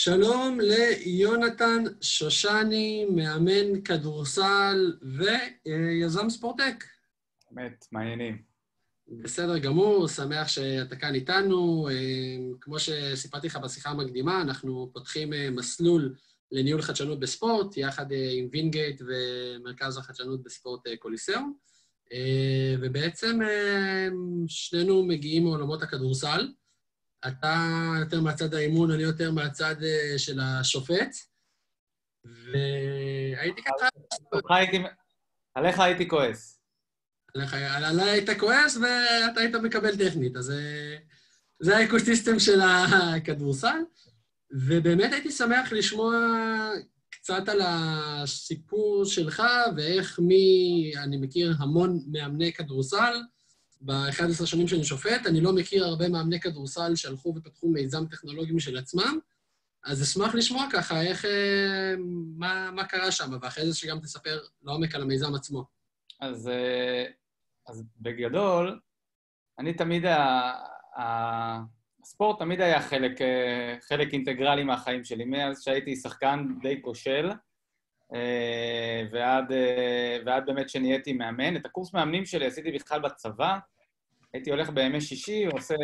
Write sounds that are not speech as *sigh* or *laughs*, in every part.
שלום ליונתן שושני, מאמן כדורסל ויזם ספורטק. באמת, מעניינים. בסדר גמור, שמח שאתה כאן איתנו. כמו שסיפרתי לך בשיחה המקדימה, אנחנו פותחים מסלול לניהול חדשנות בספורט, יחד עם וינגייט ומרכז החדשנות בספורט קוליסאום. ובעצם שנינו מגיעים מעולמות הכדורסל. אתה יותר מהצד האימון, אני יותר מהצד של השופט. והייתי ככה... עליך הייתי כועס. עליי היית כועס ואתה היית מקבל טכנית, אז זה האקוסיסטם של הכדורסל. ובאמת הייתי שמח לשמוע קצת על הסיפור שלך ואיך מי... אני מכיר המון מאמני כדורסל, ב-11 שנים שאני שופט, אני לא מכיר הרבה מאמני כדורסל שהלכו ופתחו מיזם טכנולוגי משל עצמם, אז אשמח לשמוע ככה איך... מה, מה קרה שם, ואחרי זה שגם תספר לעומק על המיזם עצמו. אז, אז בגדול, אני תמיד... הספורט תמיד היה חלק, חלק אינטגרלי מהחיים שלי. מאז שהייתי שחקן די כושל, ועד, ועד באמת שנהייתי מאמן. את הקורס מאמנים שלי עשיתי בכלל בצבא. הייתי הולך בימי שישי ועושה,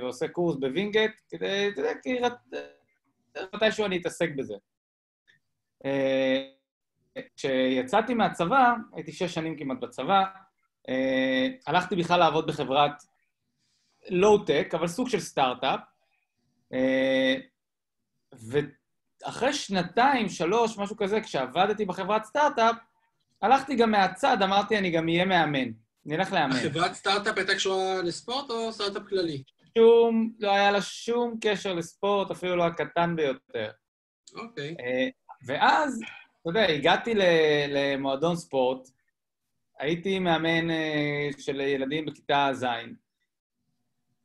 ועושה קורס בווינגייט, כדי, אתה יודע, כי מתישהו אני אתעסק בזה. כשיצאתי מהצבא, הייתי שש שנים כמעט בצבא, הלכתי בכלל לעבוד בחברת לואו-טק, אבל סוג של סטארט-אפ, ואחרי שנתיים, שלוש, משהו כזה, כשעבדתי בחברת סטארט-אפ, הלכתי גם מהצד, אמרתי, אני גם אהיה מאמן. אני אלך לאמן. החברת סטארט-אפ הייתה קשורה לספורט או סטארט-אפ כללי? שום, לא היה לה שום קשר לספורט, אפילו לא הקטן ביותר. אוקיי. ואז, אתה יודע, הגעתי למועדון ספורט, הייתי מאמן של ילדים בכיתה ז',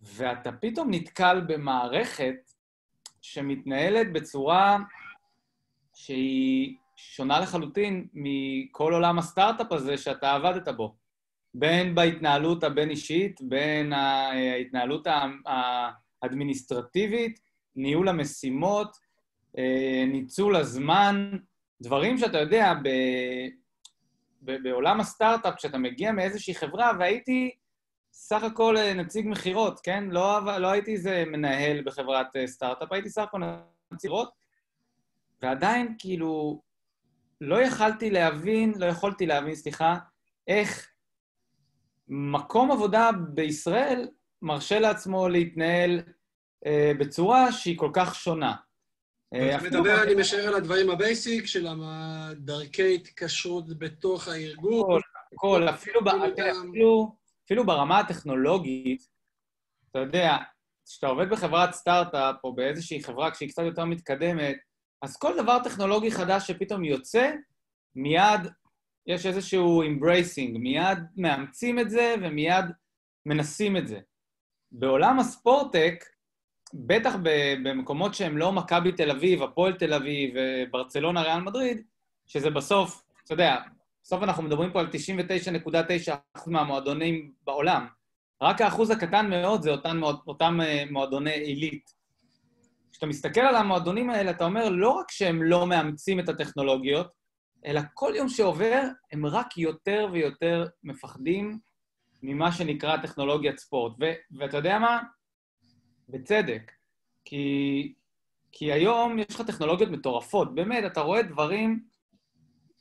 ואתה פתאום נתקל במערכת שמתנהלת בצורה שהיא שונה לחלוטין מכל עולם הסטארט-אפ הזה שאתה עבדת בו. בין בהתנהלות הבין-אישית, בין ההתנהלות האדמיניסטרטיבית, ניהול המשימות, ניצול הזמן, דברים שאתה יודע, ב... בעולם הסטארט-אפ, כשאתה מגיע מאיזושהי חברה, והייתי סך הכל נציג מכירות, כן? לא, לא הייתי איזה מנהל בחברת סטארט-אפ, הייתי סך הכל נציג מכירות, ועדיין, כאילו, לא יכלתי להבין, לא יכולתי להבין, סליחה, איך מקום עבודה בישראל מרשה לעצמו להתנהל אה, בצורה שהיא כל כך שונה. אתה מדבר, אני משער על הדברים ה basic של דרכי התקשרות בתוך הארגון. הכל, אפילו, אפילו, אפילו ברמה הטכנולוגית, אתה יודע, כשאתה עובד בחברת סטארט-אפ או באיזושהי חברה כשהיא קצת יותר מתקדמת, אז כל דבר טכנולוגי חדש שפתאום יוצא, מיד יש איזשהו embracing, מיד מאמצים את זה ומיד מנסים את זה. בעולם הספורטק, בטח במקומות שהם לא מכבי תל אביב, הפועל תל אביב וברצלונה ריאל מדריד, שזה בסוף, אתה יודע, בסוף אנחנו מדברים פה על 99.9% מהמועדונים בעולם. רק האחוז הקטן מאוד זה אותם, אותם מועדוני עילית. כשאתה מסתכל על המועדונים האלה, אתה אומר, לא רק שהם לא מאמצים את הטכנולוגיות, אלא כל יום שעובר הם רק יותר ויותר מפחדים ממה שנקרא טכנולוגיית ספורט. ו- ואתה יודע מה? בצדק. כי, כי היום יש לך טכנולוגיות מטורפות. באמת, אתה רואה דברים...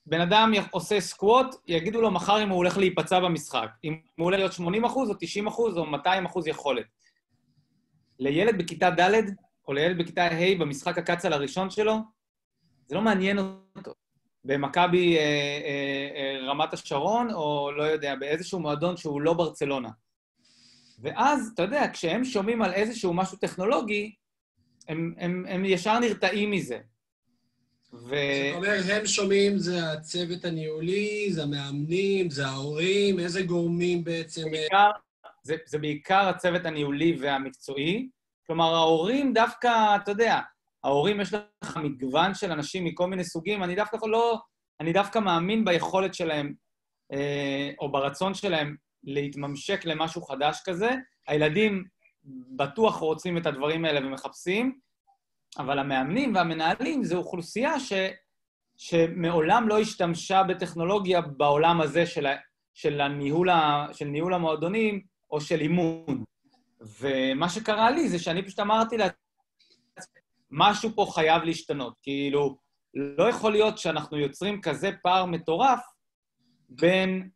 בן אדם עושה סקווט, יגידו לו מחר אם הוא הולך להיפצע במשחק. אם הוא הולך להיות 80 אחוז, או 90 אחוז, או 200 אחוז יכולת. לילד בכיתה ד', או לילד בכיתה ה' במשחק הקצ"ל הראשון שלו, זה לא מעניין אותו. במכבי אה, אה, אה, רמת השרון, או לא יודע, באיזשהו מועדון שהוא לא ברצלונה. ואז, אתה יודע, כשהם שומעים על איזשהו משהו טכנולוגי, הם, הם, הם ישר נרתעים מזה. ו... זאת אומרת, הם שומעים, זה הצוות הניהולי, זה המאמנים, זה ההורים, איזה גורמים בעצם... בעיקר, זה, זה בעיקר הצוות הניהולי והמקצועי. כלומר, ההורים דווקא, אתה יודע, ההורים, יש לך מגוון של אנשים מכל מיני סוגים, אני דווקא לא... אני דווקא מאמין ביכולת שלהם, אה, או ברצון שלהם להתממשק למשהו חדש כזה. הילדים בטוח רוצים את הדברים האלה ומחפשים, אבל המאמנים והמנהלים זה אוכלוסייה ש, שמעולם לא השתמשה בטכנולוגיה בעולם הזה של, של, הניהול, של ניהול המועדונים או של אימון. ומה שקרה לי זה שאני פשוט אמרתי לעצמי, משהו פה חייב להשתנות. כאילו, לא יכול להיות שאנחנו יוצרים כזה פער מטורף בין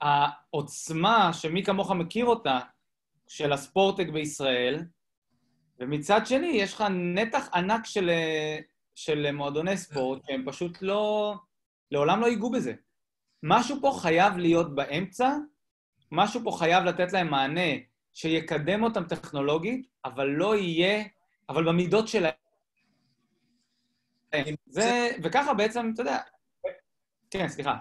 העוצמה, שמי כמוך מכיר אותה, של הספורטק בישראל, ומצד שני, יש לך נתח ענק של, של מועדוני ספורט, שהם פשוט לא... לעולם לא ייגעו בזה. משהו פה חייב להיות באמצע, משהו פה חייב לתת להם מענה שיקדם אותם טכנולוגית, אבל לא יהיה, אבל במידות שלהם. זה, וככה בעצם, אתה יודע... כן, סליחה.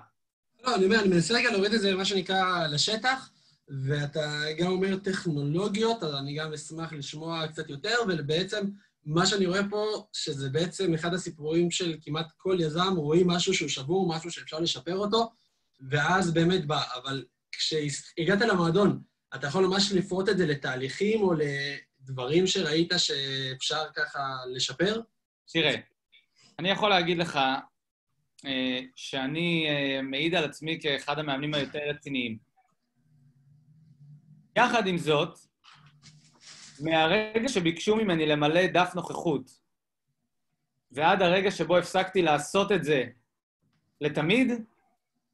לא, אני אומר, אני מנסה רגע להוריד את זה, מה שנקרא, לשטח, ואתה גם אומר טכנולוגיות, אז אני גם אשמח לשמוע קצת יותר, ובעצם מה שאני רואה פה, שזה בעצם אחד הסיפורים של כמעט כל יזם, רואים משהו שהוא שבור, משהו שאפשר לשפר אותו, ואז באמת בא. אבל כשהגעת למועדון, אתה יכול ממש לפרוט את זה לתהליכים או לדברים שראית שאפשר ככה לשפר? תראה, אני יכול להגיד לך אה, שאני אה, מעיד על עצמי כאחד המאמנים היותר רציניים. יחד עם זאת, מהרגע שביקשו ממני למלא דף נוכחות ועד הרגע שבו הפסקתי לעשות את זה לתמיד,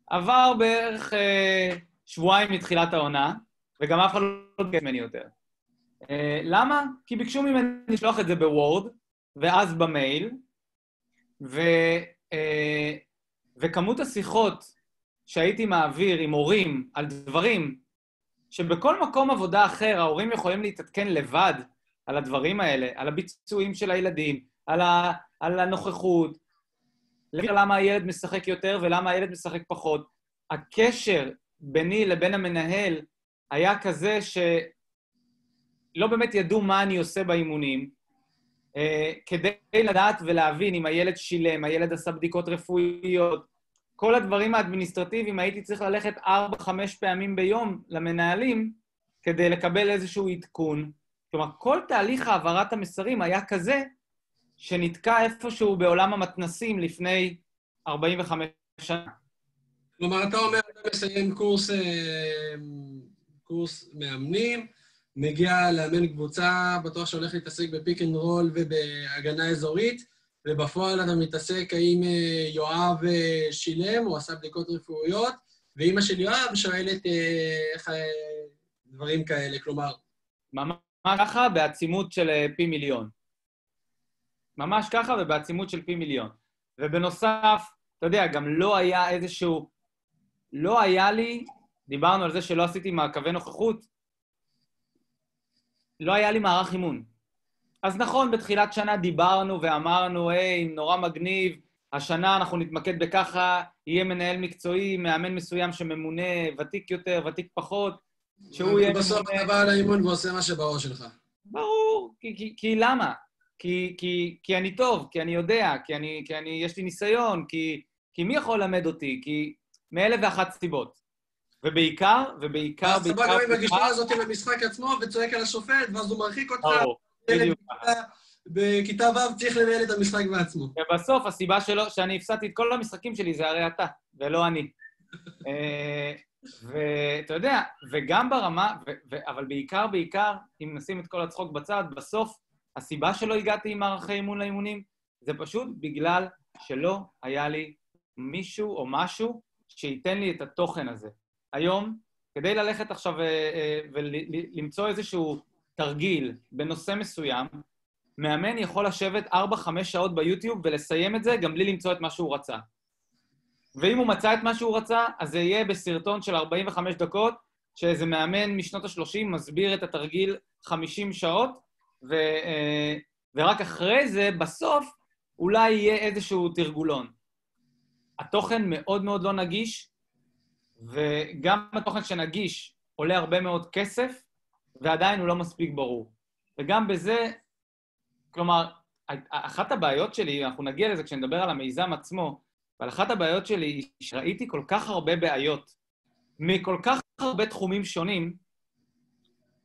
עבר בערך אה, שבועיים מתחילת העונה, וגם אף אחד לא ביקש ממני יותר. אה, למה? כי ביקשו ממני לשלוח את זה בוורד, ואז במייל, ו, אה, וכמות השיחות שהייתי מעביר עם הורים על דברים שבכל מקום עבודה אחר ההורים יכולים להתעדכן לבד על הדברים האלה, על הביצועים של הילדים, על, ה, על הנוכחות, למה הילד משחק יותר ולמה הילד משחק פחות. הקשר ביני לבין המנהל היה כזה שלא באמת ידעו מה אני עושה באימונים, אה, כדי לדעת ולהבין אם הילד שילם, הילד עשה בדיקות רפואיות, כל הדברים האדמיניסטרטיביים, הייתי צריך ללכת ארבע-חמש פעמים ביום למנהלים כדי לקבל איזשהו עדכון. כלומר, כל תהליך העברת המסרים היה כזה שנתקע איפשהו בעולם המתנסים לפני 45 שנה. כלומר, אתה אומר, אתה מסיים קורס, אה, קורס מאמנים, מגיע לאמן קבוצה, בטוח שהולך להתעסק ב pick and roll ובהגנה אזורית, ובפועל אתה מתעסק האם אה, יואב אה, שילם או עשה בדיקות רפואיות, ואימא של יואב שואלת איך דברים כאלה, כלומר... ממש ככה, בעצימות של פי מיליון. ממש ככה ובעצימות של פי מיליון. ובנוסף, אתה יודע, גם לא היה איזשהו... לא היה לי, דיברנו על זה שלא עשיתי מעקבי נוכחות, לא היה לי מערך אימון. אז נכון, בתחילת שנה דיברנו ואמרנו, היי, נורא מגניב, השנה אנחנו נתמקד בככה, יהיה מנהל מקצועי, מאמן מסוים שממונה, ותיק יותר, ותיק פחות, שהוא יהיה... בסוף אתה בא לאימון ועושה מה שבראש שלך. ברור, כי, כי, כי למה? כי, כי, כי אני טוב, כי אני יודע, כי, אני, כי אני, יש לי ניסיון, כי, כי מי יכול ללמד אותי? כי מאלף ואחת סיבות. ובעיקר, ובעיקר, ואז אתה בא גם עם הגישה הזאת למשחק עצמו וצועק על השופט, ואז הוא מרחיק אותך. ברור. בכיתה ו' צריך לנהל את המשחק בעצמו. ובסוף, הסיבה שלו, שאני הפסדתי את כל המשחקים שלי זה הרי אתה, ולא אני. אה, ואתה יודע, וגם ברמה, אבל בעיקר, בעיקר, אם נשים את כל הצחוק בצד, בסוף, הסיבה שלא הגעתי עם מערכי אימון לאימונים, זה פשוט בגלל שלא היה לי מישהו או משהו שייתן לי את התוכן הזה. היום, כדי ללכת עכשיו אה, אה, ולמצוא איזשהו תרגיל בנושא מסוים, מאמן יכול לשבת 4-5 שעות ביוטיוב ולסיים את זה גם בלי למצוא את מה שהוא רצה. ואם הוא מצא את מה שהוא רצה, אז זה יהיה בסרטון של 45 דקות, שאיזה מאמן משנות ה-30 מסביר את התרגיל 50 שעות, ו, אה, ורק אחרי זה, בסוף, אולי יהיה איזשהו תרגולון. התוכן מאוד מאוד לא נגיש, וגם התוכן שנגיש עולה הרבה מאוד כסף, ועדיין הוא לא מספיק ברור. וגם בזה, כלומר, אחת הבעיות שלי, אנחנו נגיע לזה כשנדבר על המיזם עצמו, אבל אחת הבעיות שלי היא שראיתי כל כך הרבה בעיות מכל כך הרבה תחומים שונים,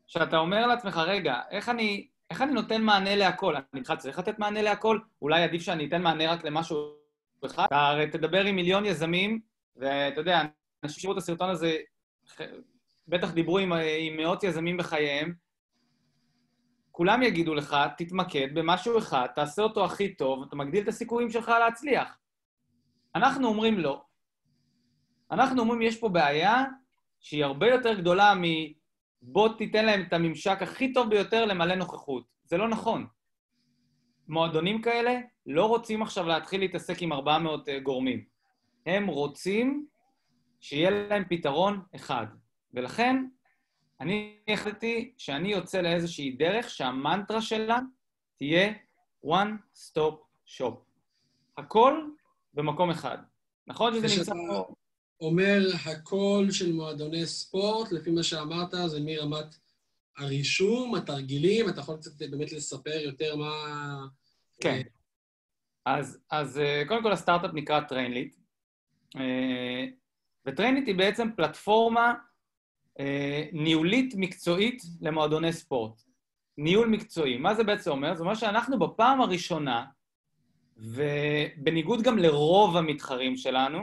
שאתה אומר לעצמך, רגע, איך אני, איך אני נותן מענה להכל? אני בכלל צריך לתת מענה להכל? אולי עדיף שאני אתן מענה רק למשהו אחד? אתה הרי תדבר עם מיליון יזמים, ואתה יודע, אנשים שראו את הסרטון הזה, בטח דיברו עם, עם מאות יזמים בחייהם, כולם יגידו לך, תתמקד במשהו אחד, תעשה אותו הכי טוב, אתה מגדיל את הסיכויים שלך להצליח. אנחנו אומרים לא. אנחנו אומרים, יש פה בעיה שהיא הרבה יותר גדולה מבוא תיתן להם את הממשק הכי טוב ביותר למלא נוכחות. זה לא נכון. מועדונים כאלה לא רוצים עכשיו להתחיל להתעסק עם 400 uh, אה, גורמים. הם רוצים שיהיה להם פתרון אחד. ולכן, אני החלטתי שאני יוצא לאיזושהי דרך שהמנטרה שלה תהיה one stop shop. הכל במקום אחד. נכון שזה נמצא פה... אומר הכל של מועדוני ספורט, לפי מה שאמרת, זה מרמת הרישום, התרגילים, אתה יכול קצת באמת לספר יותר מה... כן. אז, אז אה, קודם כל הסטארט-אפ נקרא TrainLit, אה, ו TrainLit היא בעצם פלטפורמה אה, ניהולית מקצועית למועדוני ספורט. ניהול מקצועי. מה זה בעצם אומר? זה אומר שאנחנו בפעם הראשונה, ובניגוד גם לרוב המתחרים שלנו,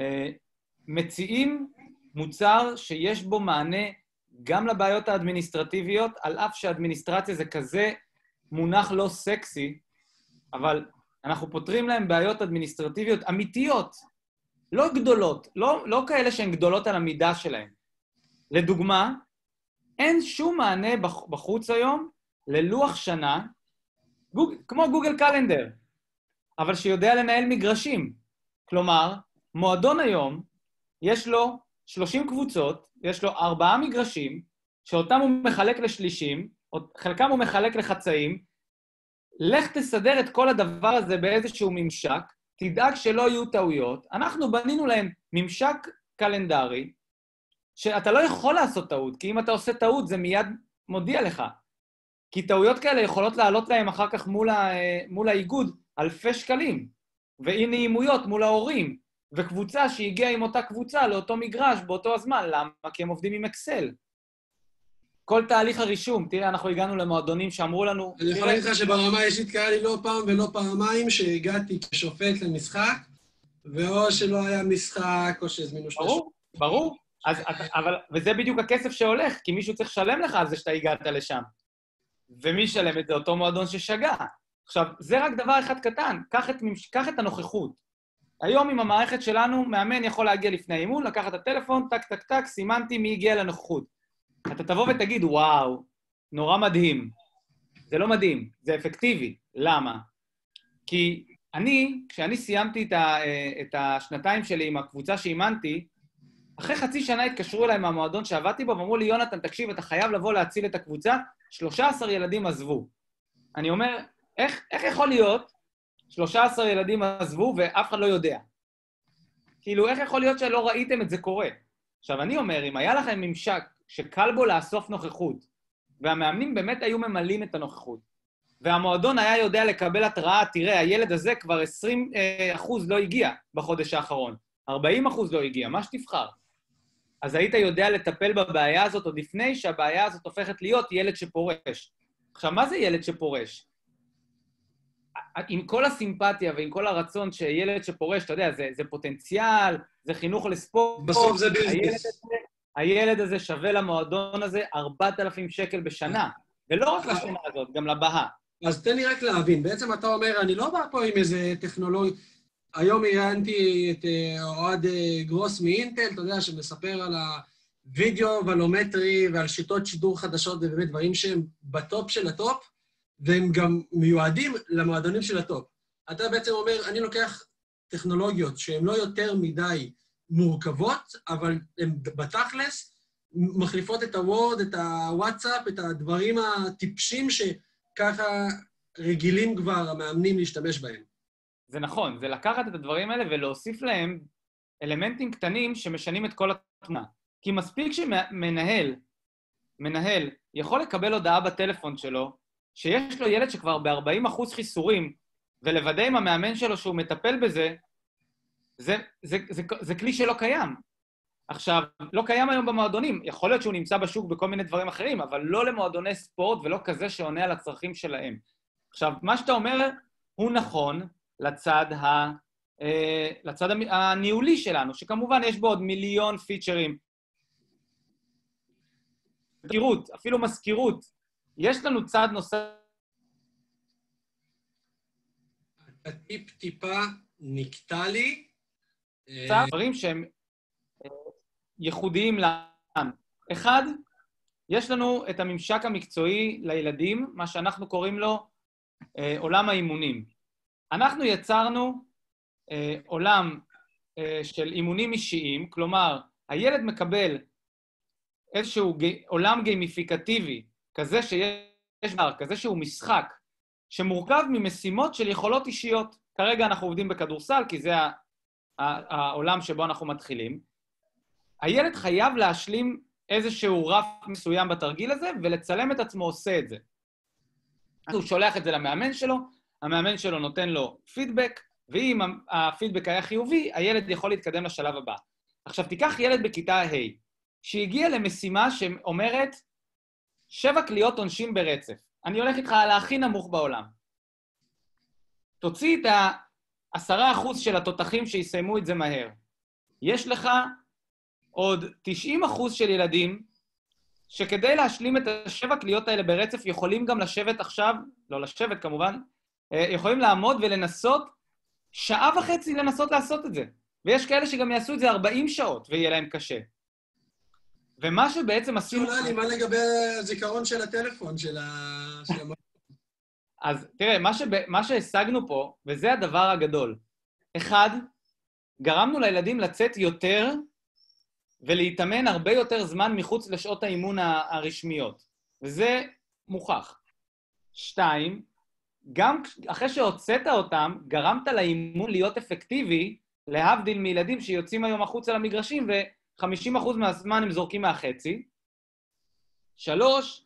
אה, מציעים מוצר שיש בו מענה גם לבעיות האדמיניסטרטיביות, על אף שאדמיניסטרציה זה כזה מונח לא סקסי, אבל אנחנו פותרים להם בעיות אדמיניסטרטיביות אמיתיות, לא גדולות, לא, לא כאלה שהן גדולות על המידה שלהן. לדוגמה, אין שום מענה בחוץ היום ללוח שנה, גוג, כמו גוגל קלנדר, אבל שיודע לנהל מגרשים. כלומר, מועדון היום, יש לו 30 קבוצות, יש לו ארבעה מגרשים, שאותם הוא מחלק לשלישים, חלקם הוא מחלק לחצאים. לך תסדר את כל הדבר הזה באיזשהו ממשק, תדאג שלא יהיו טעויות. אנחנו בנינו להם ממשק קלנדרי, שאתה לא יכול לעשות טעות, כי אם אתה עושה טעות זה מיד מודיע לך. כי טעויות כאלה יכולות לעלות להם אחר כך מול, ה, מול האיגוד אלפי שקלים, ואי נעימויות מול ההורים, וקבוצה שהגיעה עם אותה קבוצה לאותו מגרש באותו הזמן. למה? כי הם עובדים עם אקסל. כל תהליך הרישום, תראה, אנחנו הגענו למועדונים שאמרו לנו... אני יכול להגיד לך שברמה האישית קרה לי לא פעם ולא פעמיים שהגעתי כשופט למשחק, ואו שלא היה משחק, או שהזמינו שתי... ברור, ברור. אז, אבל, וזה בדיוק הכסף שהולך, כי מישהו צריך לשלם לך על זה שאתה הגעת לשם. ומי ישלם את זה? אותו מועדון ששגה. עכשיו, זה רק דבר אחד קטן, קח את, קח את הנוכחות. היום עם המערכת שלנו, מאמן יכול להגיע לפני האימון, לקחת את הטלפון, טק, טק, טק, סימנתי מי הגיע לנוכחות. אתה תבוא ותגיד, וואו, נורא מדהים. זה לא מדהים, זה אפקטיבי. למה? כי אני, כשאני סיימתי את, ה, את השנתיים שלי עם הקבוצה שאימנתי, אחרי חצי שנה התקשרו אליי מהמועדון שעבדתי בו ואמרו לי, יונתן, תקשיב, אתה חייב לבוא להציל את הקבוצה, 13 ילדים עזבו. אני אומר, איך, איך יכול להיות 13 ילדים עזבו ואף אחד לא יודע? כאילו, איך יכול להיות שלא ראיתם את זה קורה? עכשיו, אני אומר, אם היה לכם ממשק שקל בו לאסוף נוכחות, והמאמנים באמת היו ממלאים את הנוכחות, והמועדון היה יודע לקבל התראה, תראה, הילד הזה כבר 20 אה, אחוז לא הגיע בחודש האחרון, 40 אחוז לא הגיע, מה שתבחר. אז היית יודע לטפל בבעיה הזאת עוד לפני שהבעיה הזאת הופכת להיות ילד שפורש. עכשיו, מה זה ילד שפורש? עם כל הסימפתיה ועם כל הרצון שילד שפורש, אתה יודע, זה, זה פוטנציאל, זה חינוך לספורט. בסוף זה ביזנס. הילד הזה שווה למועדון הזה 4,000 שקל בשנה, ולא רק לשנה הזאת, גם לבאה. אז תן לי רק להבין, בעצם אתה אומר, אני לא בא פה עם איזה טכנולוגיה... היום ראיינתי את אה, אוהד אה, גרוס מאינטל, אתה יודע, שמספר על הווידאו volumetric ועל שיטות שידור חדשות, ובאמת דברים שהם בטופ של הטופ, והם גם מיועדים למועדונים של הטופ. אתה בעצם אומר, אני לוקח טכנולוגיות שהן לא יותר מדי מורכבות, אבל הן בתכלס מחליפות את ה Word, את הוואטסאפ, את הדברים הטיפשים שככה רגילים כבר המאמנים להשתמש בהם. זה נכון, זה לקחת את הדברים האלה ולהוסיף להם אלמנטים קטנים שמשנים את כל התמונה. כי מספיק שמנהל, מנהל, יכול לקבל הודעה בטלפון שלו, שיש לו ילד שכבר ב-40% חיסורים, ולוודא עם המאמן שלו שהוא מטפל בזה, זה, זה, זה, זה, זה כלי שלא קיים. עכשיו, לא קיים היום במועדונים, יכול להיות שהוא נמצא בשוק בכל מיני דברים אחרים, אבל לא למועדוני ספורט ולא כזה שעונה על הצרכים שלהם. עכשיו, מה שאתה אומר הוא נכון לצד, ה, אה, לצד הניהולי שלנו, שכמובן יש בו עוד מיליון פיצ'רים. מזכירות, אפילו מזכירות. יש לנו צד נוסף... הטיפ-טיפה נקטע לי. דברים שהם ייחודיים לנו. אחד, יש לנו את הממשק המקצועי לילדים, מה שאנחנו קוראים לו אה, עולם האימונים. אנחנו יצרנו אה, עולם אה, של אימונים אישיים, כלומר, הילד מקבל איזשהו גי, עולם גיימיפיקטיבי, כזה שיש בר, כזה שהוא משחק, שמורכב ממשימות של יכולות אישיות. כרגע אנחנו עובדים בכדורסל, כי זה העולם שבו אנחנו מתחילים. הילד חייב להשלים איזשהו רף מסוים בתרגיל הזה ולצלם את עצמו עושה את זה. הוא שולח את זה למאמן שלו, המאמן שלו נותן לו פידבק, ואם הפידבק היה חיובי, הילד יכול להתקדם לשלב הבא. עכשיו, תיקח ילד בכיתה ה', שהגיע למשימה שאומרת שבע קליעות עונשים ברצף. אני הולך איתך על הכי נמוך בעולם. תוציא את העשרה אחוז של התותחים שיסיימו את זה מהר. יש לך עוד 90 אחוז של ילדים שכדי להשלים את השבע קליעות האלה ברצף יכולים גם לשבת עכשיו, לא לשבת כמובן, יכולים לעמוד ולנסות שעה וחצי לנסות לעשות את זה. ויש כאלה שגם יעשו את זה 40 שעות ויהיה להם קשה. ומה שבעצם עשינו... שואלה לי, מה לגבי הזיכרון של הטלפון, של ה... *laughs* אז תראה, מה, שב... מה שהשגנו פה, וזה הדבר הגדול, אחד, גרמנו לילדים לצאת יותר ולהתאמן הרבה יותר זמן מחוץ לשעות האימון הרשמיות, וזה מוכח. שתיים, גם אחרי שהוצאת אותם, גרמת לאימון להיות אפקטיבי, להבדיל מילדים שיוצאים היום החוצה למגרשים ו-50% מהזמן הם זורקים מהחצי. שלוש,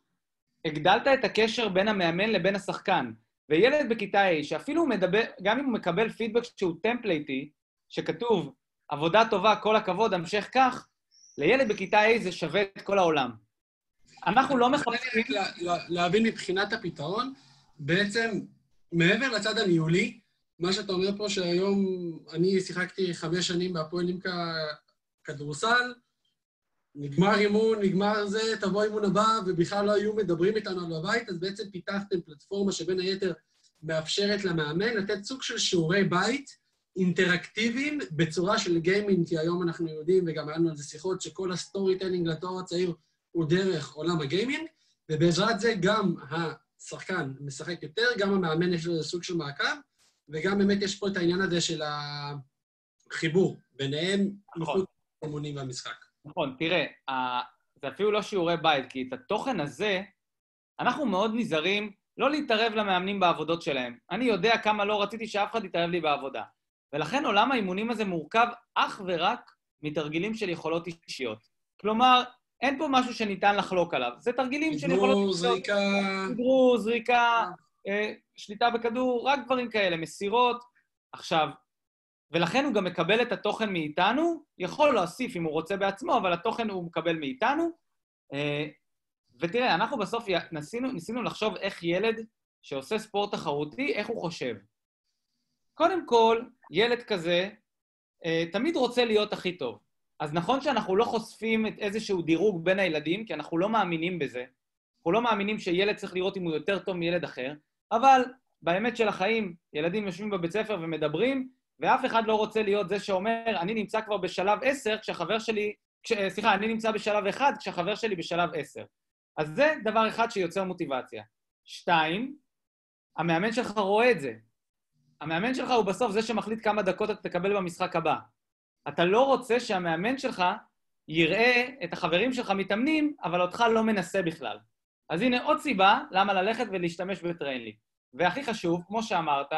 הגדלת את הקשר בין המאמן לבין השחקן. וילד בכיתה ה', שאפילו הוא מדבר, גם אם הוא מקבל פידבק שהוא טמפלייטי, שכתוב, עבודה טובה, כל הכבוד, המשך כך, לילד בכיתה A זה שווה את כל העולם. אנחנו לא מחפשים... להבין מבחינת הפתרון, בעצם, מעבר לצד הניהולי, מה שאתה אומר פה שהיום אני שיחקתי חמש שנים בהפועל לימקה כדורסל, נגמר אימון, נגמר זה, תבוא אימון הבא, ובכלל לא היו מדברים איתנו על הבית, אז בעצם פיתחתם פלטפורמה שבין היתר מאפשרת למאמן לתת סוג של שיעורי בית, אינטראקטיביים בצורה של גיימינג, כי היום אנחנו יודעים, וגם היה לנו על זה שיחות, שכל ה storytelling לדור הצעיר הוא דרך עולם הגיימינג, ובעזרת זה גם השחקן משחק יותר, גם המאמן יש לו איזה סוג של מעקב, וגם באמת יש פה את העניין הזה של החיבור ביניהם, נכון. מחוץ לאימונים והמשחק. נכון, תראה, זה אפילו לא שיעורי בית, כי את התוכן הזה, אנחנו מאוד נזהרים לא להתערב למאמנים בעבודות שלהם. אני יודע כמה לא רציתי שאף אחד יתערב לי בעבודה. ולכן עולם האימונים הזה מורכב אך ורק מתרגילים של יכולות אישיות. כלומר, אין פה משהו שניתן לחלוק עליו. זה תרגילים של יכולות אישיות. זריקה... כדרור, זריקה, אה, שליטה בכדור, רק דברים כאלה, מסירות. עכשיו, ולכן הוא גם מקבל את התוכן מאיתנו, יכול להוסיף אם הוא רוצה בעצמו, אבל התוכן הוא מקבל מאיתנו. אה, ותראה, אנחנו בסוף ניסינו, ניסינו לחשוב איך ילד שעושה ספורט תחרותי, איך הוא חושב. קודם כל, ילד כזה אה, תמיד רוצה להיות הכי טוב. אז נכון שאנחנו לא חושפים את איזשהו דירוג בין הילדים, כי אנחנו לא מאמינים בזה. אנחנו לא מאמינים שילד צריך לראות אם הוא יותר טוב מילד אחר, אבל באמת של החיים, ילדים יושבים בבית ספר ומדברים, ואף אחד לא רוצה להיות זה שאומר, אני נמצא כבר בשלב עשר, כשהחבר שלי... כש, סליחה, אני נמצא בשלב אחד, כשהחבר שלי בשלב עשר. אז זה דבר אחד שיוצר מוטיבציה. שתיים, המאמן שלך רואה את זה. המאמן שלך הוא בסוף זה שמחליט כמה דקות אתה תקבל במשחק הבא. אתה לא רוצה שהמאמן שלך יראה את החברים שלך מתאמנים, אבל אותך לא מנסה בכלל. אז הנה עוד סיבה למה ללכת ולהשתמש בטריינלי. והכי חשוב, כמו שאמרת,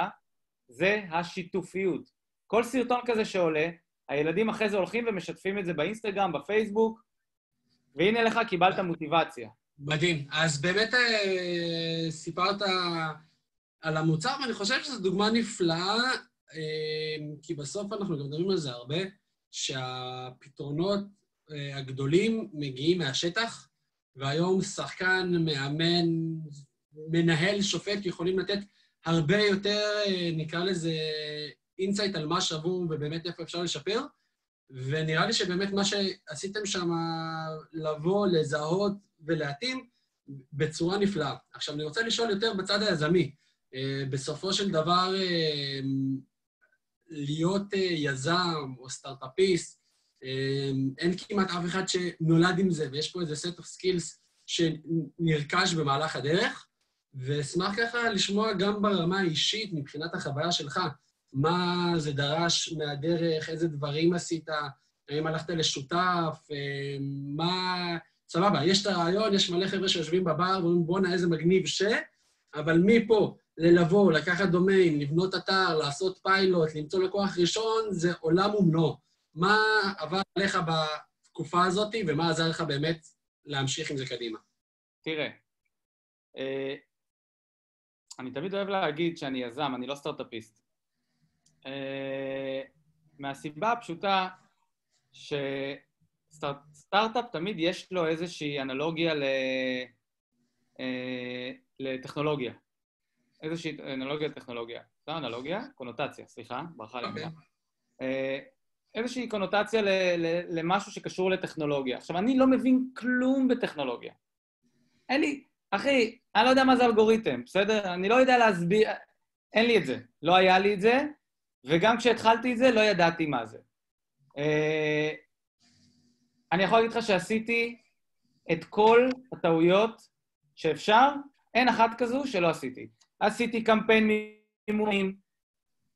זה השיתופיות. כל סרטון כזה שעולה, הילדים אחרי זה הולכים ומשתפים את זה באינסטגרם, בפייסבוק, והנה לך, קיבלת מוטיבציה. מדהים. אז באמת אה, סיפרת על המוצר, ואני חושב שזו דוגמה נפלאה, אה, כי בסוף אנחנו גם מדברים על זה הרבה, שהפתרונות אה, הגדולים מגיעים מהשטח, והיום שחקן, מאמן, מנהל, שופט יכולים לתת הרבה יותר, אה, נקרא לזה, insight על מה שבור ובאמת איפה אפשר לשפר. ונראה לי שבאמת מה שעשיתם שם, לבוא, לזהות ולהתאים, בצורה נפלאה. עכשיו, אני רוצה לשאול יותר בצד היזמי. אה, בסופו של דבר, להיות אה, יזם או סטארט-אפיסט, אין כמעט אף אחד שנולד עם זה, ויש פה איזה set of skills שנרכש במהלך הדרך, ואשמח ככה לשמוע גם ברמה האישית, מבחינת החוויה שלך, מה זה דרש מהדרך, איזה דברים עשית, האם הלכת לשותף, מה... סבבה, יש את הרעיון, יש מלא חבר'ה שיושבים בבר ואומרים, בואנה, איזה מגניב ש... אבל מפה ללבוא, לקחת דומיין, לבנות אתר, לעשות פיילוט, למצוא לקוח ראשון, זה עולם ומלואו. מה עבר עליך בתקופה הזאת, ומה עזר לך באמת להמשיך עם זה קדימה? תראה, אה, אני תמיד אוהב להגיד שאני יזם, אני לא סטארט-אפיסט. אה, מהסיבה הפשוטה שסטארט-אפ תמיד יש לו איזושהי אנלוגיה ל... אה, לטכנולוגיה. איזושהי אנלוגיה לטכנולוגיה. זו אנלוגיה? קונוטציה, סליחה, ברכה. Okay. אוקיי. אה, איזושהי קונוטציה ל, ל, למשהו שקשור לטכנולוגיה. עכשיו, אני לא מבין כלום בטכנולוגיה. אין לי, אחי, אני לא יודע מה זה אלגוריתם, בסדר? אני לא יודע להסביר, אין לי את זה. לא היה לי את זה, וגם כשהתחלתי את זה, לא ידעתי מה זה. אה, אני יכול להגיד לך שעשיתי את כל הטעויות שאפשר, אין אחת כזו שלא עשיתי. עשיתי קמפיין מימונים.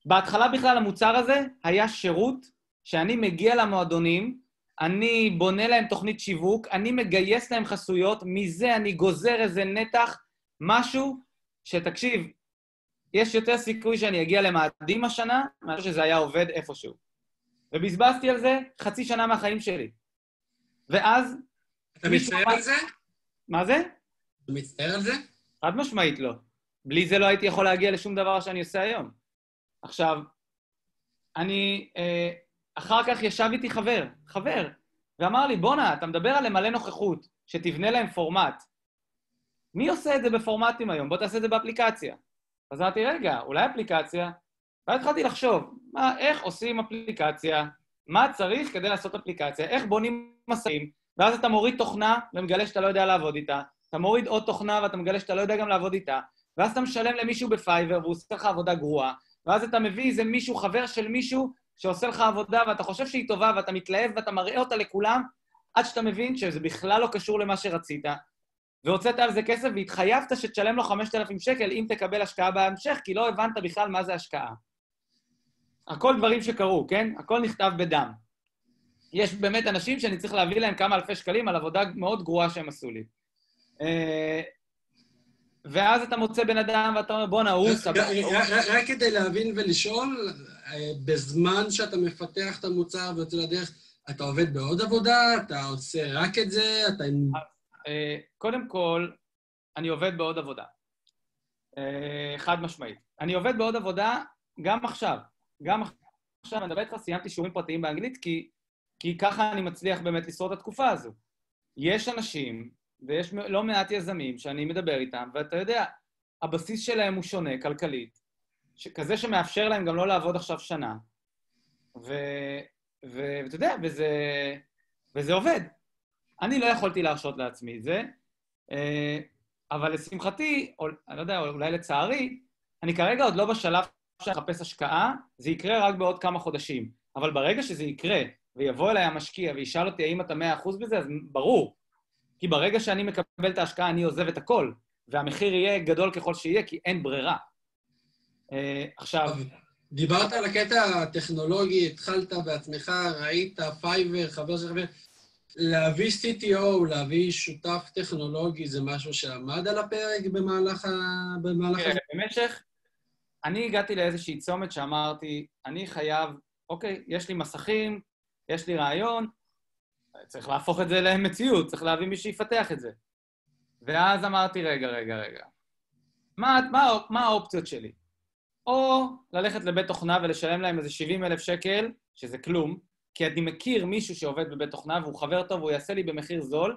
בהתחלה בכלל המוצר הזה היה שירות שאני מגיע למועדונים, אני בונה להם תוכנית שיווק, אני מגייס להם חסויות, מזה אני גוזר איזה נתח, משהו שתקשיב, יש יותר סיכוי שאני אגיע למאדים השנה, מאשר שזה היה עובד איפשהו. ובזבזתי על זה חצי שנה מהחיים שלי. ואז... אתה מצטער על זה? מה זה? אתה מצטער על זה? חד משמעית לא. בלי זה לא הייתי יכול להגיע לשום דבר שאני עושה היום. עכשיו, אני... אה, אחר כך ישב איתי חבר, חבר, ואמר לי, בואנה, אתה מדבר על למלא נוכחות, שתבנה להם פורמט. מי עושה את זה בפורמטים היום? בוא תעשה את זה באפליקציה. אז אמרתי, רגע, אולי אפליקציה? ואז התחלתי לחשוב, מה, איך עושים אפליקציה? מה צריך כדי לעשות אפליקציה? איך בונים מסעים? ואז אתה מוריד תוכנה ומגלה שאתה לא יודע לעבוד איתה. אתה מוריד עוד תוכנה ואתה מגלה שאתה לא יודע גם לעבוד איתה. ואז אתה משלם למישהו בפייבר והוא עושה לך עבודה גרועה. ואז אתה מביא איזה מישהו, חבר של מישהו, שעושה לך עבודה ואתה חושב שהיא טובה ואתה מתלהב ואתה מראה אותה לכולם, עד שאתה מבין שזה בכלל לא קשור למה שרצית, והוצאת על זה כסף והתחייבת שתשלם לו 5,000 שקל אם תקבל השקעה בהמשך, כי לא הבנת בכלל מה זה השקעה. הכל דברים שקרו, כן? הכל נכתב בדם. יש באמת אנשים שאני צריך להביא להם כמה אלפי שקלים על עבודה מאוד גרועה שהם עשו לי. ואז אתה מוצא בן אדם ואתה אומר, בואנה, הוא סבבה. רק כדי להבין ולשאול, אה, בזמן שאתה מפתח את המוצר ויוצא לדרך, אתה עובד בעוד עבודה? אתה עושה רק את זה? אתה... אה, קודם כל, אני עובד בעוד עבודה. אה, חד משמעית. אני עובד בעוד עבודה גם עכשיו. גם עכשיו, אני מדבר איתך, סיימתי שיעורים פרטיים באנגלית, כי, כי ככה אני מצליח באמת לשרוד את התקופה הזו. יש אנשים, ויש לא מעט יזמים שאני מדבר איתם, ואתה יודע, הבסיס שלהם הוא שונה כלכלית, כזה שמאפשר להם גם לא לעבוד עכשיו שנה, ואתה יודע, וזה, וזה עובד. אני לא יכולתי להרשות לעצמי את זה, אה, אבל לשמחתי, או אני לא יודע, אולי לצערי, אני כרגע עוד לא בשלב שאני מחפש השקעה, זה יקרה רק בעוד כמה חודשים. אבל ברגע שזה יקרה, ויבוא אליי המשקיע וישאל אותי האם אתה מאה אחוז בזה, אז ברור. כי ברגע שאני מקבל את ההשקעה, אני עוזב את הכל, והמחיר יהיה גדול ככל שיהיה, כי אין ברירה. אה, עכשיו... דיברת על הקטע הטכנולוגי, התחלת בעצמך, ראית Fiverr, חבר של חבר. להביא CTO, להביא שותף טכנולוגי, זה משהו שעמד על הפרק במהלך ה... במהלך ה... במשך... אני הגעתי לאיזושהי צומת שאמרתי, אני חייב, אוקיי, יש לי מסכים, יש לי רעיון, צריך להפוך את זה למציאות, צריך להביא מי שיפתח את זה. ואז אמרתי, רגע, רגע, רגע, מה, מה, מה האופציות שלי? או ללכת לבית תוכנה ולשלם להם איזה 70 אלף שקל, שזה כלום, כי אני מכיר מישהו שעובד בבית תוכנה והוא חבר טוב והוא יעשה לי במחיר זול,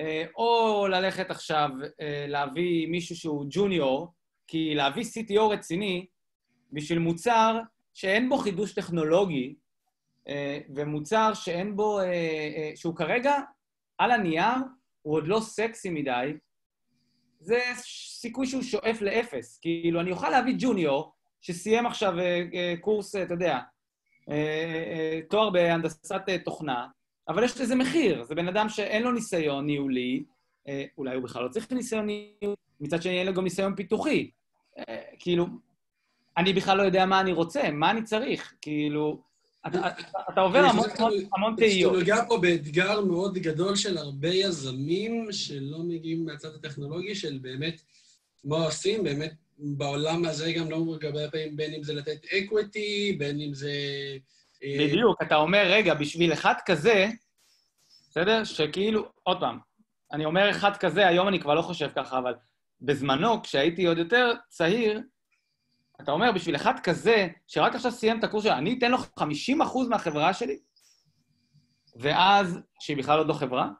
אה, או ללכת עכשיו אה, להביא מישהו שהוא ג'וניור, כי להביא CTO רציני בשביל מוצר שאין בו חידוש טכנולוגי, ומוצר שאין בו, שהוא כרגע על הנייר, הוא עוד לא סקסי מדי, זה סיכוי שהוא שואף לאפס. כאילו, אני אוכל להביא ג'וניור, שסיים עכשיו קורס, אתה יודע, תואר בהנדסת תוכנה, אבל יש לזה מחיר. זה בן אדם שאין לו ניסיון ניהולי, אה, אולי הוא בכלל לא צריך ניסיון ניהולי, מצד שני אין לו גם ניסיון פיתוחי. אה, כאילו, אני בכלל לא יודע מה אני רוצה, מה אני צריך. כאילו, אתה, עובר המון, תהיות. אתה נוגע פה באתגר מאוד גדול של הרבה יזמים שלא מגיעים מהצד הטכנולוגי, של באמת מה עושים, באמת בעולם הזה גם לא הרבה פעמים, בין אם זה לתת אקוויטי, בין אם זה... בדיוק, אתה אומר, רגע, בשביל אחד כזה, בסדר? שכאילו, עוד פעם, אני אומר אחד כזה, היום אני כבר לא חושב ככה, אבל בזמנו, כשהייתי עוד יותר צעיר, אתה אומר, בשביל אחד כזה, שרק עכשיו סיים את הקורס שלו, אני אתן לו 50% מהחברה שלי? ואז, שהיא בכלל עוד לא חברה,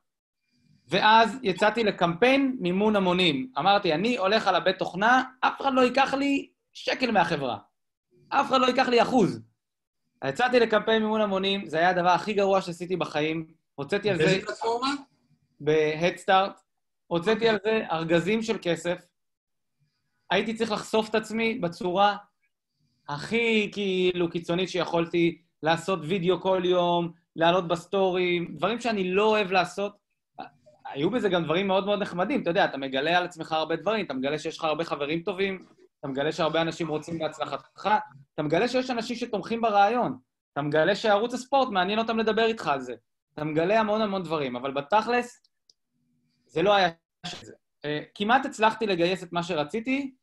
ואז יצאתי לקמפיין מימון המונים. אמרתי, אני הולך על הבית תוכנה, אף אחד לא ייקח לי שקל מהחברה. אף אחד לא ייקח לי אחוז. יצאתי לקמפיין מימון המונים, זה היה הדבר הכי גרוע שעשיתי בחיים. הוצאתי על זה... באיזה פלטפורמה? בהדסטארט. הוצאתי על זה ארגזים של כסף. הייתי צריך לחשוף את עצמי בצורה הכי כאילו קיצונית שיכולתי, לעשות וידאו כל יום, לעלות בסטורים, דברים שאני לא אוהב לעשות. היו בזה גם דברים מאוד מאוד נחמדים, אתה יודע, אתה מגלה על עצמך הרבה דברים, אתה מגלה שיש לך הרבה חברים טובים, אתה מגלה שהרבה אנשים רוצים בהצלחתך, אתה מגלה שיש אנשים שתומכים ברעיון, אתה מגלה שערוץ הספורט מעניין אותם לדבר איתך על זה, אתה מגלה המון המון דברים, אבל בתכלס, זה לא היה שזה. אה, כמעט הצלחתי לגייס את מה שרציתי,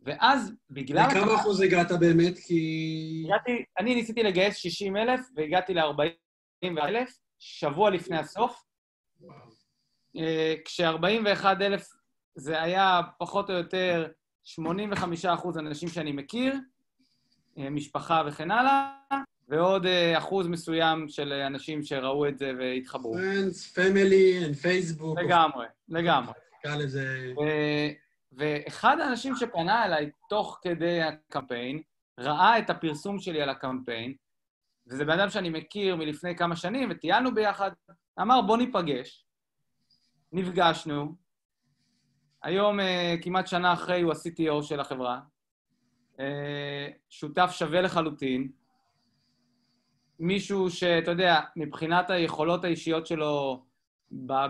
ואז בגלל... וכמה אחוז הגעת באמת? כי... הגעתי, אני ניסיתי לגייס 60 אלף, והגעתי ל-40 אלף, שבוע לפני הסוף. אה, כש-41 אלף זה היה פחות או יותר 85 אחוז אנשים שאני מכיר, אה, משפחה וכן הלאה, ועוד אחוז מסוים של אנשים שראו את זה והתחברו. Family and Facebook. לגמרי, לגמרי. נקרא לזה... ואחד האנשים שפנה אליי תוך כדי הקמפיין, ראה את הפרסום שלי על הקמפיין, וזה בן אדם שאני מכיר מלפני כמה שנים, וטיילנו ביחד, אמר, בוא ניפגש. נפגשנו, היום, uh, כמעט שנה אחרי, הוא ה-CTO של החברה. Uh, שותף שווה לחלוטין. מישהו שאתה יודע, מבחינת היכולות האישיות שלו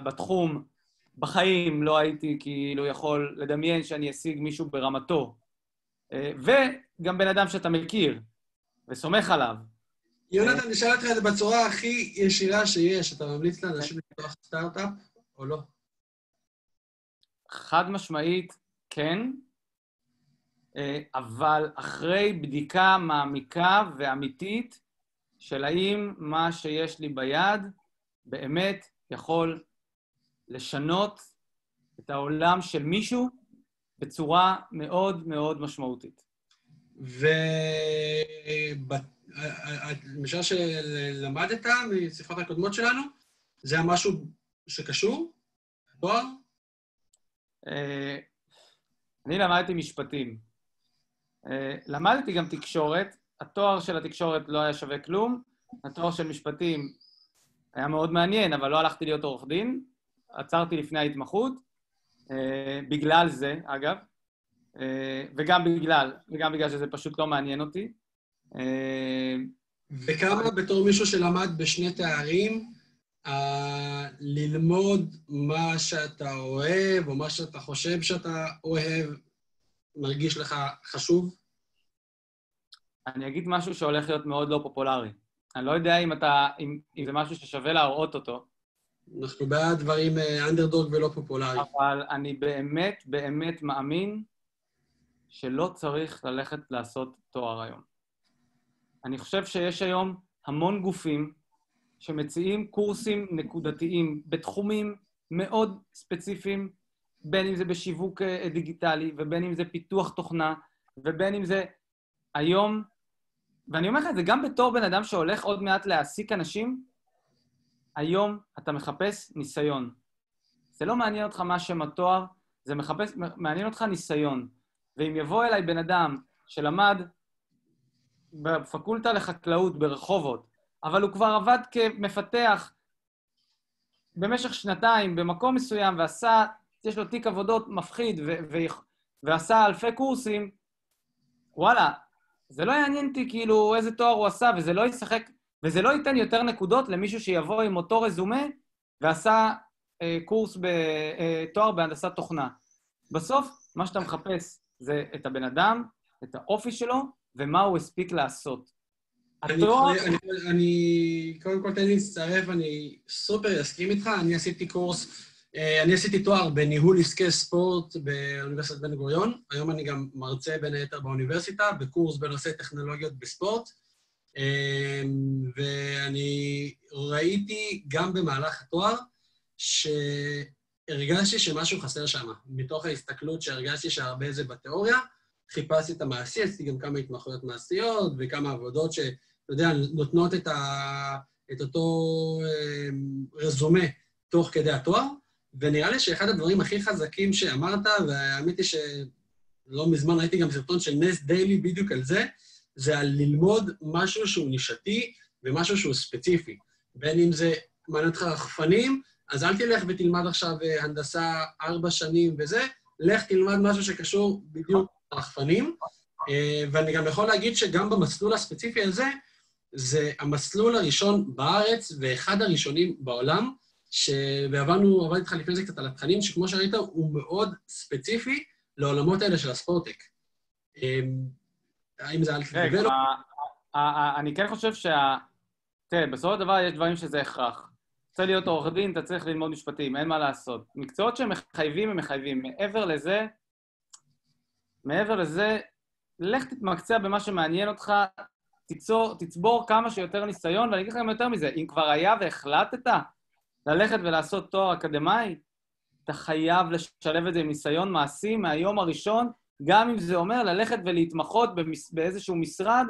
בתחום, בחיים לא הייתי כאילו יכול לדמיין שאני אשיג מישהו ברמתו. Uh, וגם בן אדם שאתה מכיר וסומך עליו. יונתן, אני אשאל אותך את זה בצורה הכי ישירה שיש. אתה ממליץ לאנשים לפתוח סטארט-אפ או לא? חד משמעית, כן, אה, אבל אחרי בדיקה מעמיקה ואמיתית של האם מה שיש לי ביד באמת יכול לשנות את העולם של מישהו בצורה מאוד מאוד משמעותית. ולמשל שלמדת משיחות הקודמות שלנו, זה היה משהו שקשור? תואר? אה, אני למדתי משפטים. אה, למדתי גם תקשורת. התואר של התקשורת לא היה שווה כלום. התואר של משפטים היה מאוד מעניין, אבל לא הלכתי להיות עורך דין. עצרתי לפני ההתמחות, אה, בגלל זה, אגב, וגם בגלל, וגם בגלל שזה פשוט לא מעניין אותי. וכמה בתור מישהו שלמד בשני תארים, ללמוד מה שאתה אוהב, או מה שאתה חושב שאתה אוהב, מרגיש לך חשוב? אני אגיד משהו שהולך להיות מאוד לא פופולרי. אני לא יודע אם אתה, אם, אם זה משהו ששווה להראות אותו. אנחנו בעד דברים אנדרדוג ולא פופולרי. אבל אני באמת, באמת מאמין שלא צריך ללכת לעשות תואר היום. אני חושב שיש היום המון גופים שמציעים קורסים נקודתיים בתחומים מאוד ספציפיים, בין אם זה בשיווק אה, דיגיטלי, ובין אם זה פיתוח תוכנה, ובין אם זה... היום ואני אומר לך את זה גם בתור בן אדם שהולך עוד מעט להעסיק אנשים, היום אתה מחפש ניסיון. זה לא מעניין אותך מה שם התואר, זה מחפש, מעניין אותך ניסיון. ואם יבוא אליי בן אדם שלמד בפקולטה לחקלאות ברחובות, אבל הוא כבר עבד כמפתח במשך שנתיים במקום מסוים ועשה, יש לו תיק עבודות מפחיד ועשה אלפי קורסים, וואלה, זה לא יעניין אותי כאילו איזה תואר הוא עשה, וזה לא ישחק, וזה לא ייתן יותר נקודות למישהו שיבוא עם אותו רזומה ועשה אה, קורס בתואר אה, בהנדסת תוכנה. בסוף, מה שאתה מחפש זה את הבן אדם, את האופי שלו, ומה הוא הספיק לעשות. התואר... אני, אני, אני, קודם כל תן לי להצטרף, אני סופר אסכים איתך, אני עשיתי קורס, אה, אני עשיתי תואר בניהול עסקי ספורט באוניברסיטת בן גוריון, היום אני גם מרצה בין היתר באוניברסיטה, בקורס בנושא טכנולוגיות בספורט, ואני ראיתי גם במהלך התואר, שהרגשתי שמשהו חסר שם, מתוך ההסתכלות שהרגשתי שהרבה זה בתיאוריה, חיפשתי את המעשי, עשיתי גם כמה התמחויות מעשיות וכמה עבודות שאתה יודע, נותנות את, ה, את אותו אה, רזומה תוך כדי התואר, ונראה לי שאחד הדברים הכי חזקים שאמרת, והאמת היא שלא מזמן ראיתי גם סרטון של נס דיילי בדיוק על זה, זה על ללמוד משהו שהוא נישתי ומשהו שהוא ספציפי. בין אם זה מעניין אותך רחפנים, אז אל תלך ותלמד עכשיו אה, הנדסה ארבע שנים וזה, לך תלמד משהו שקשור בדיוק לרחפנים. אה, ואני גם יכול להגיד שגם במסלול הספציפי הזה, זה המסלול הראשון בארץ ואחד הראשונים בעולם, ועבדנו, עבדתי איתך לפני זה קצת על התכנים, שכמו שראית, הוא מאוד ספציפי לעולמות האלה של הספורטק. אה, האם זה היה לך אני כן חושב שה... תראה, בסופו של דבר יש דברים שזה הכרח. רוצה להיות עורך דין, אתה צריך ללמוד משפטים, אין מה לעשות. מקצועות שמחייבים הם מחייבים. מעבר לזה, מעבר לזה, לך תתמקצע במה שמעניין אותך, תיצור, תצבור כמה שיותר ניסיון, ואני אגיד לך גם יותר מזה, אם כבר היה והחלטת ללכת ולעשות תואר אקדמאי, אתה חייב לשלב את זה עם ניסיון מעשי מהיום הראשון, גם אם זה אומר ללכת ולהתמחות במס... באיזשהו משרד,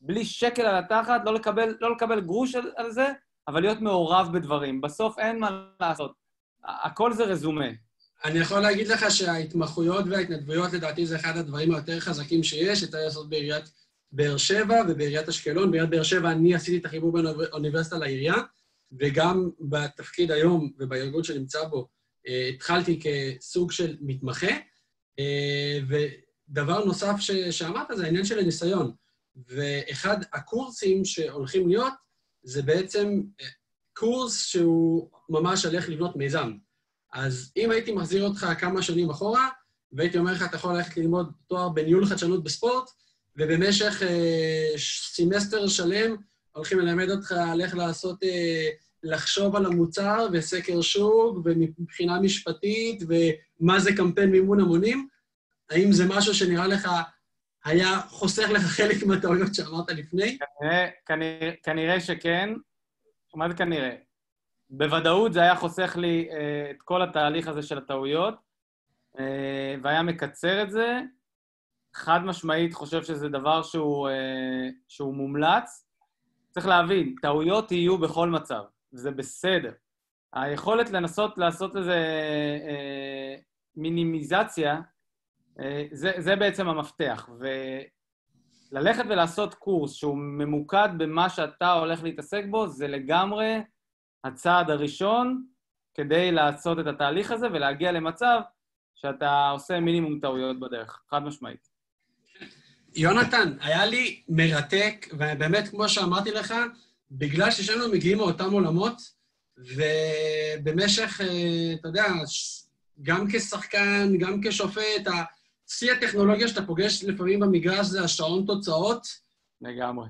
בלי שקל על התחת, לא לקבל, לא לקבל גרוש על, על זה, אבל להיות מעורב בדברים. בסוף אין מה לעשות. הכל זה רזומה. אני יכול להגיד לך שההתמחויות וההתנדבויות, לדעתי, זה אחד הדברים היותר חזקים שיש, אפשר לעשות בעיריית באר שבע ובעיריית אשקלון. בעיריית באר שבע אני עשיתי את החיבור בין האוניברסיטה לעירייה, וגם בתפקיד היום ובארגון שנמצא בו, אה, התחלתי כסוג של מתמחה. אה, ודבר נוסף ש- שאמרת זה העניין של הניסיון. ואחד הקורסים שהולכים להיות, זה בעצם אה, קורס שהוא ממש על איך לבנות מיזם. אז אם הייתי מחזיר אותך כמה שנים אחורה, והייתי אומר לך, אתה יכול ללכת ללמוד תואר בניהול חדשנות בספורט, ובמשך אה, סמסטר שלם הולכים ללמד אותך על איך לעשות, אה, לחשוב על המוצר וסקר שוק, ומבחינה משפטית, ומה זה קמפיין מימון המונים, האם זה משהו שנראה לך היה חוסך לך חלק מהטעויות שאמרת לפני? כנראה, כנראה, כנראה שכן. מה זה כנראה? בוודאות זה היה חוסך לי uh, את כל התהליך הזה של הטעויות, uh, והיה מקצר את זה. חד משמעית חושב שזה דבר שהוא, uh, שהוא מומלץ. צריך להבין, טעויות יהיו בכל מצב, וזה בסדר. היכולת לנסות לעשות איזה uh, מינימיזציה אה, זה, זה בעצם המפתח. וללכת ולעשות קורס שהוא ממוקד במה שאתה הולך להתעסק בו, זה לגמרי הצעד הראשון כדי לעשות את התהליך הזה ולהגיע למצב שאתה עושה מינימום טעויות בדרך, חד משמעית. יונתן, היה לי מרתק, ובאמת, כמו שאמרתי לך, בגלל ששנינו מגיעים מאותם עולמות, ובמשך, אה, אתה יודע, גם כשחקן, גם כשופט, שיא הטכנולוגיה שאתה פוגש לפעמים במגרש זה השעון תוצאות. לגמרי.